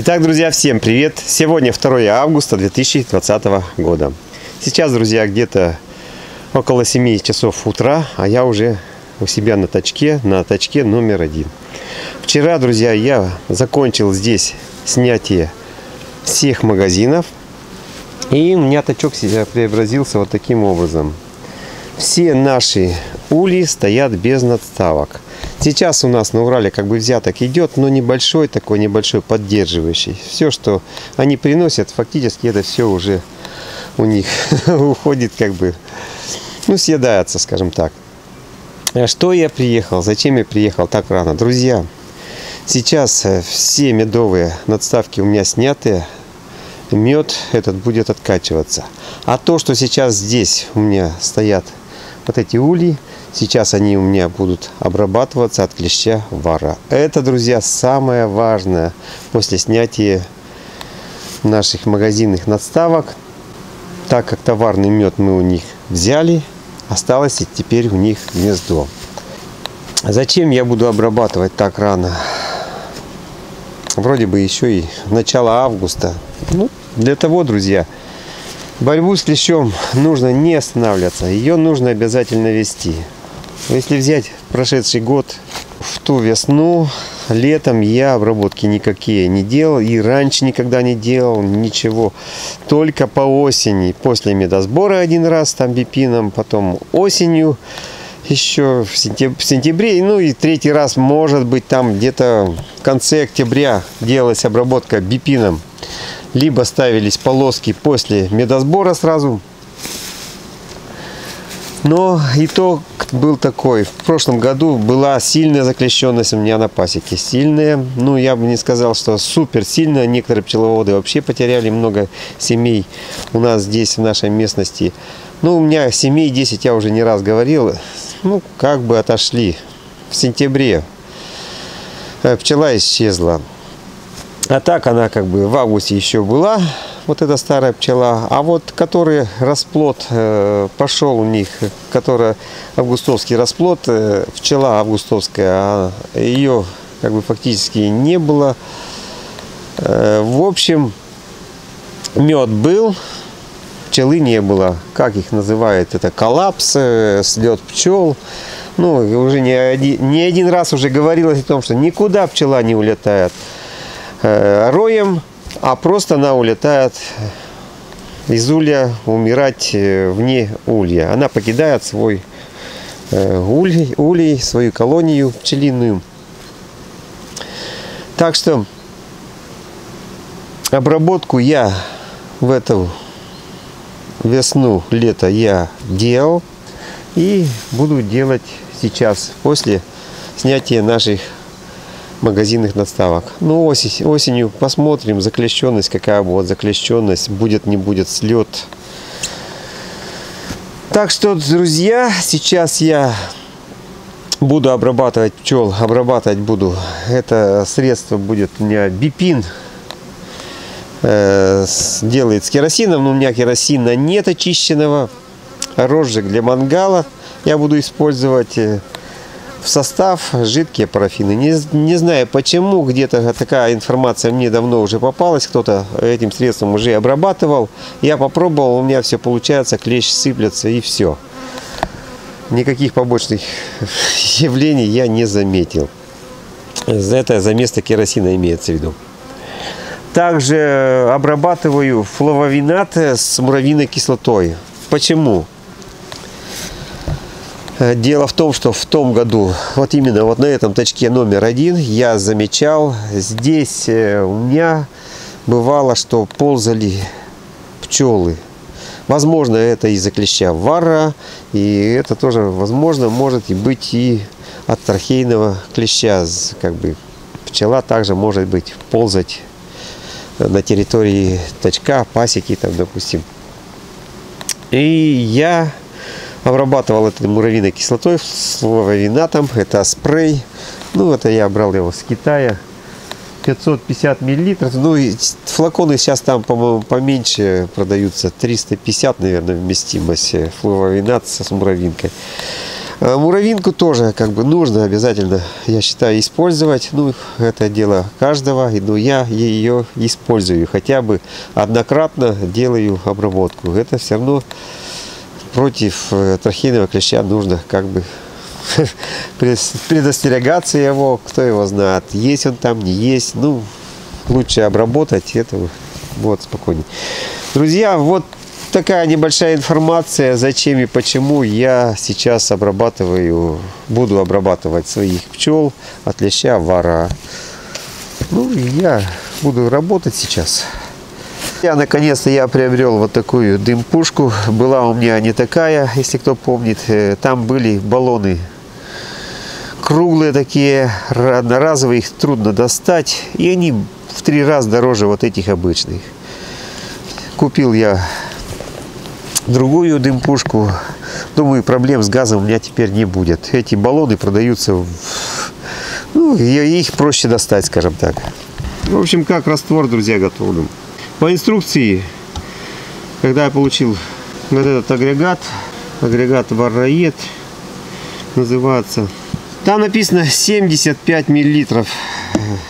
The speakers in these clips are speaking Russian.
Итак, друзья, всем привет! Сегодня 2 августа 2020 года. Сейчас, друзья, где-то около 7 часов утра, а я уже у себя на точке, на точке номер один. Вчера, друзья, я закончил здесь снятие всех магазинов. И у меня себя преобразился вот таким образом. Все наши ули стоят без надставок. Сейчас у нас на Урале как бы взяток идет, но небольшой такой, небольшой поддерживающий. Все, что они приносят, фактически это все уже у них уходит как бы, ну, съедается, скажем так. А что я приехал? Зачем я приехал так рано? Друзья, сейчас э, все медовые надставки у меня сняты. Мед этот будет откачиваться. А то, что сейчас здесь у меня стоят вот эти ульи, Сейчас они у меня будут обрабатываться от клеща вара. Это, друзья, самое важное после снятия наших магазинных надставок. Так как товарный мед мы у них взяли, осталось теперь у них гнездо. Зачем я буду обрабатывать так рано? Вроде бы еще и начало августа. Ну, для того, друзья, борьбу с клещом нужно не останавливаться. Ее нужно обязательно вести. Если взять прошедший год, в ту весну, летом я обработки никакие не делал и раньше никогда не делал ничего. Только по осени, после медосбора один раз там бипином, потом осенью еще в сентябре, ну и третий раз, может быть, там где-то в конце октября делалась обработка бипином. Либо ставились полоски после медосбора сразу. Но итог был такой. В прошлом году была сильная заклещенность у меня на пасеке. Сильная. Ну, я бы не сказал, что супер сильная. Некоторые пчеловоды вообще потеряли много семей у нас здесь, в нашей местности. Ну, у меня семей 10, я уже не раз говорил. Ну, как бы отошли. В сентябре э, пчела исчезла. А так она как бы в августе еще была вот эта старая пчела, а вот который расплод э, пошел у них, которая августовский расплод, э, пчела августовская, а ее как бы фактически не было. Э, в общем, мед был, пчелы не было. Как их называют? Это коллапс, э, слет пчел. Ну, уже не один, не один раз уже говорилось о том, что никуда пчела не улетает. Э, роем а просто она улетает из улья умирать э, вне улья. Она покидает свой э, улей, улей, свою колонию пчелиную. Так что обработку я в эту весну, лето я делал и буду делать сейчас после снятия наших магазинных доставок. Ну, осень, осенью посмотрим, заклещенность какая будет, заклещенность, будет, не будет слет. Так что, друзья, сейчас я буду обрабатывать пчел, обрабатывать буду. Это средство будет у меня бипин. Э, делает с керосином, но у меня керосина нет очищенного. Розжиг для мангала я буду использовать э, в состав жидкие парафины. Не, не знаю почему, где-то такая информация мне давно уже попалась, кто-то этим средством уже обрабатывал. Я попробовал, у меня все получается, клещ сыплется и все. Никаких побочных явлений я не заметил. Это за место керосина имеется в виду. Также обрабатываю флавовинат с муравьиной кислотой. Почему? Э, дело в том, что в том году, вот именно вот на этом точке номер один, я замечал, здесь э, у меня бывало, что ползали пчелы. Возможно, это из-за клеща вара, и это тоже, возможно, может и быть и от трахейного клеща. Как бы пчела также может быть ползать на территории точка, пасеки, там, допустим. И я обрабатывал это муравьиной кислотой, флавовинатом, это спрей. Ну, это я брал его с Китая. 550 миллилитров. Ну, и флаконы сейчас там, по-моему, поменьше продаются. 350, наверное, вместимость флавовинат с муравьинкой. А муравинку тоже как бы нужно обязательно, я считаю, использовать. Ну, это дело каждого, но я ее использую. Хотя бы однократно делаю обработку. Это все равно против э, трахейного клеща нужно как бы предостерегаться его, кто его знает, есть он там, не есть. Ну, лучше обработать это вот спокойнее. Друзья, вот такая небольшая информация, зачем и почему я сейчас обрабатываю, буду обрабатывать своих пчел от леща вора. Ну, я буду работать сейчас. Я наконец-то я приобрел вот такую дым-пушку. Была у меня не такая, если кто помнит. Э, там были баллоны круглые такие, одноразовые, их трудно достать. И они в три раза дороже вот этих обычных. Купил я другую дымпушку. Думаю, проблем с газом у меня теперь не будет. Эти баллоны продаются, в... ну, их проще достать, скажем так. В общем, как раствор, друзья, готовлю. По инструкции, когда я получил вот этот агрегат, агрегат Варроед называется, там написано 75 миллилитров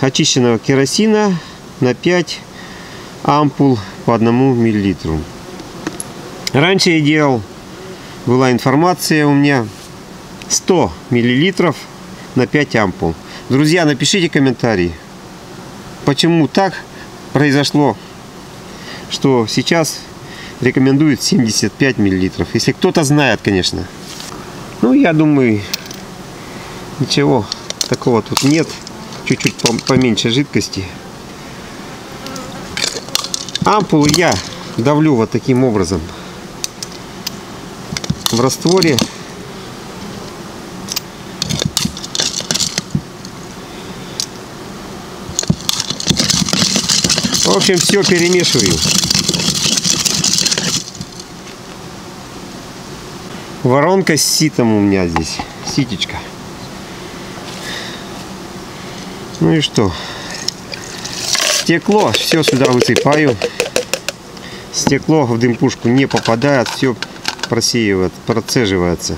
очищенного керосина на 5 ампул по 1 миллилитру. Раньше я делал, была информация у меня 100 миллилитров на 5 ампул. Друзья, напишите комментарий, почему так произошло, что сейчас рекомендуют 75 миллилитров. Если кто-то знает, конечно. Ну, я думаю, ничего такого тут нет. Чуть-чуть поменьше жидкости. Ампулу я давлю вот таким образом в растворе. В общем, все перемешиваю. Воронка с ситом у меня здесь. Ситечка. Ну и что? Стекло. Все сюда высыпаю. Стекло в дымпушку не попадает. Все просеивает, процеживается.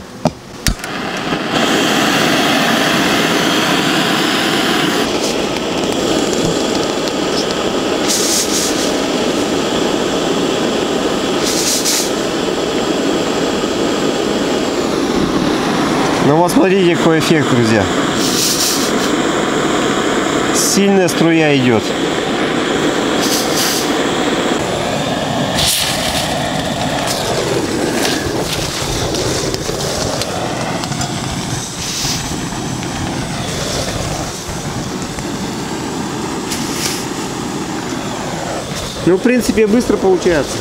Вот смотрите, какой эффект, друзья. Сильная струя идет. Ну, в принципе, быстро получается.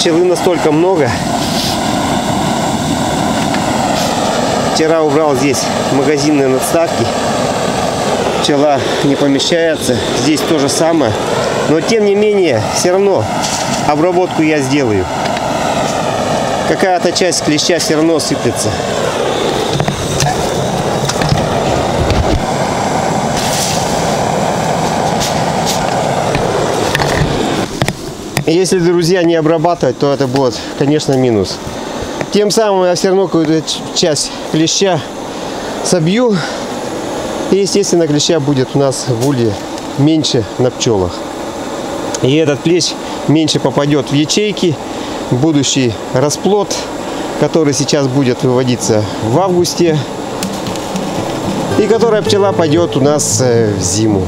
Пчелы настолько много. Вчера убрал здесь магазинные надставки. Пчела не помещается. Здесь то же самое. Но тем не менее, все равно обработку я сделаю. Какая-то часть клеща все равно сыплется. Если, друзья, не обрабатывать, то это будет, конечно, минус. Тем самым я все равно какую-то часть клеща собью. И, естественно, клеща будет у нас в улье меньше на пчелах. И этот клещ меньше попадет в ячейки. Будущий расплод, который сейчас будет выводиться в августе. И которая пчела пойдет у нас э, в зиму.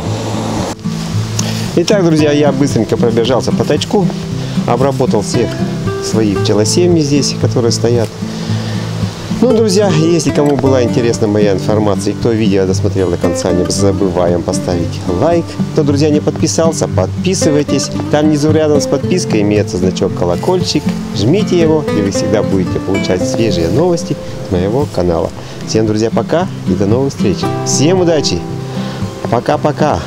Итак, друзья, я быстренько пробежался по тачку, обработал все свои пчелосемьи здесь, которые стоят. Ну, друзья, если кому была интересна моя информация и кто видео досмотрел до конца, не забываем поставить лайк. Кто, друзья, не подписался, подписывайтесь. Там внизу рядом с подпиской имеется значок колокольчик. Жмите его, и вы всегда будете получать свежие новости с моего канала. Всем, друзья, пока и до новых встреч. Всем удачи! Пока-пока!